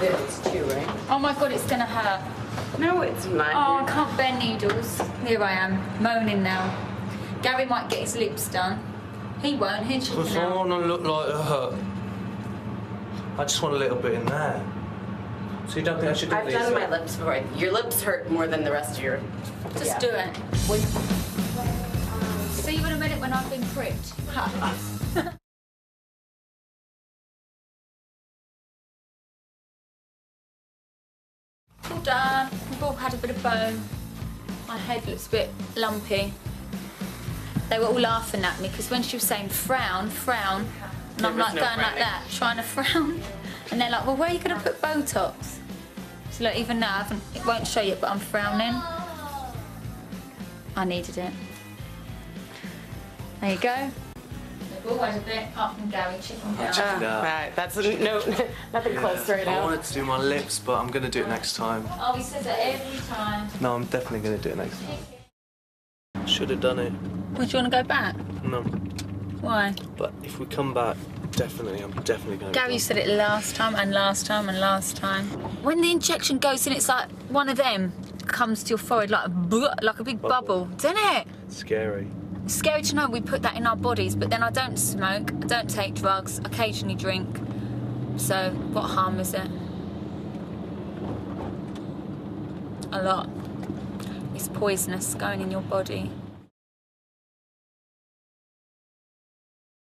this too, right? Oh my god, it's gonna hurt. No, it's not. Oh, I can't bear needles. Here I am, moaning now. Gary might get his lips done. He won't, he'll chicken Because I want to look like her. I just want a little bit in there. So you don't think I should do I've these? done my lips before. Your lips hurt more than the rest of your. Just Yeah. do it. See you in a minute when I've been pricked. done. We've all had a bit of bone. My head looks a bit lumpy. They were all laughing at me because when she was saying frown, frown, and I'm like no going like that, trying to frown. And they're like, well, where are you going to put Botox? So look, even now, I it won't show you, but I'm frowning. I needed it. There you go. They've always a bit up and Gary chicken down. chicken Ah, right, that's a, no, nothing close right I now. wanted to do my lips, but I'm going to do it next time. Oh, he says that every time. No, I'm definitely going to do it next time. Should have done it. Would you want to go back? No. Why? But if we come back, definitely, I'm definitely going to Gary said it last time and last time and last time. When the injection goes in, it's like one of them comes to your forehead like a, like a big bubble, Bubble. doesn't it? Scary. Scary to know we put that in our bodies, but then I don't smoke, I don't take drugs, occasionally drink. So, what harm is it? A lot. It's poisonous going in your body.